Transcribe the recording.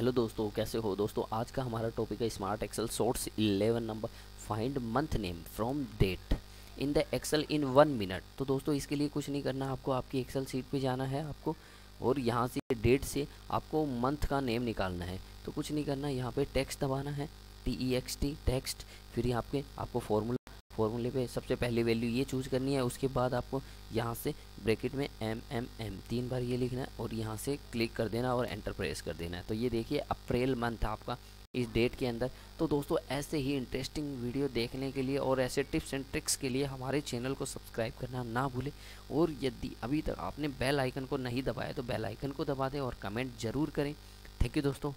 Hello दोस्तों, कैसे हो? दोस्तों, आज का हमारा टॉपिक है smart Excel shorts 11 number find month name from date in the Excel in one minute तो दोस्तों, इसके लिए कुछ नहीं करना, आपको आपकी एक्सेल सीट पे जाना है आपको, और यहाँ से डेट से आपको मंथ का नेम निकालना है। तो कुछ नहीं करना, यहाँ पे टेक्स्ट दबाना है T E X T text फिर यहाँ पे आपको फॉर्मूला फॉर्मूले पे सबसे पहले वैल्यू ये चूज़ करनी है, उसके बाद आपको यहाँ से ब्रैकेट में एम एम एम तीन बार ये लिखना है और यहाँ से क्लिक कर देना और एंटर प्रेस कर देना है। तो ये देखिए, अप्रैल मंथ आपका इस डेट के अंदर। तो दोस्तों, ऐसे ही इंटरेस्टिंग वीडियो देखने के लिए और ऐसे टिप्स एंड ट्रिक्स के लिए हमारे चैनल को सब्सक्राइब करना ना भूलें। और यदि अभी तक आपने बेल आइकन को नहीं दबाया तो बेल आइकन को दबा दें और कमेंट ज़रूर करें। थैंक यू दोस्तों।